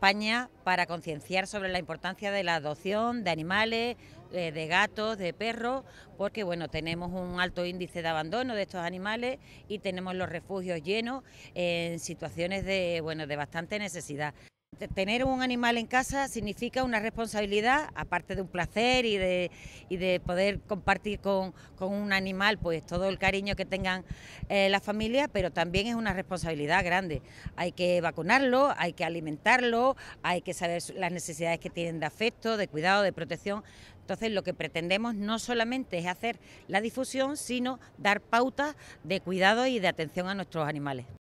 España para concienciar sobre la importancia de la adopción de animales, eh, de gatos, de perros, porque bueno, tenemos un alto índice de abandono de estos animales y tenemos los refugios llenos en situaciones de, bueno, de bastante necesidad. Tener un animal en casa significa una responsabilidad, aparte de un placer y de, poder compartir con, un animal pues todo el cariño que tengan eh, las familias, pero también es una responsabilidad grande. Hay que vacunarlo, hay que alimentarlo, hay que saber las necesidades que tienen de afecto, de cuidado, de protección. Entonces lo que pretendemos no solamente es hacer la difusión, sino dar pautas de cuidado y de atención a nuestros animales.